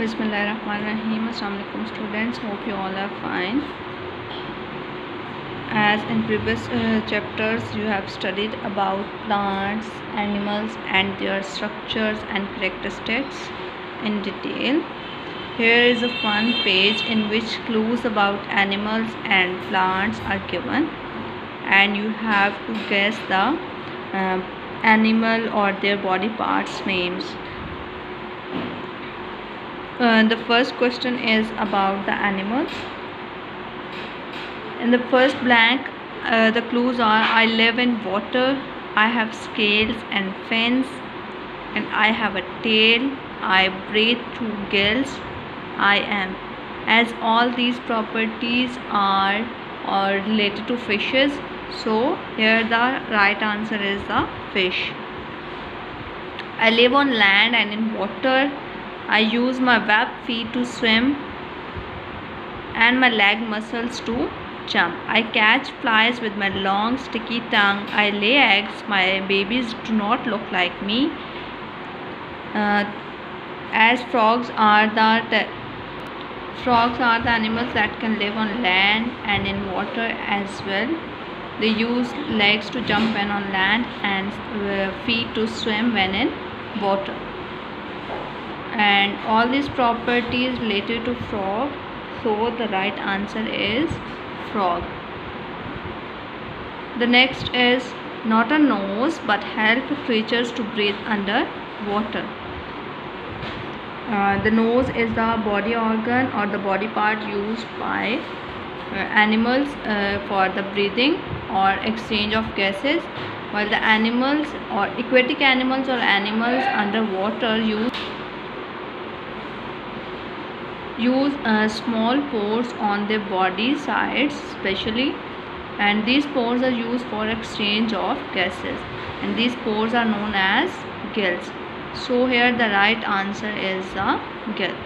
Bismillahirrahmanirrahim. Assalamualaikum students. Hope you all are fine. As in previous uh, chapters, you have studied about plants, animals, and their structures and characteristics in detail. Here is a fun page in which clues about animals and plants are given, and you have to guess the uh, animal or their body parts names. Uh, the first question is about the animals. In the first blank, uh, the clues are I live in water, I have scales and fins, and I have a tail, I breathe through gills, I am. As all these properties are related to fishes, so here the right answer is the fish. I live on land and in water. I use my web feet to swim and my leg muscles to jump. I catch flies with my long sticky tongue. I lay eggs. My babies do not look like me. Uh, as frogs are the frogs are the animals that can live on land and in water as well. They use legs to jump when on land and uh, feet to swim when in water and all these properties related to frog. So the right answer is frog. The next is not a nose but help creatures to breathe under water. Uh, the nose is the body organ or the body part used by uh, animals uh, for the breathing or exchange of gases while the animals or aquatic animals or animals underwater use use uh, small pores on their body sides especially and these pores are used for exchange of gases and these pores are known as gills so here the right answer is the gill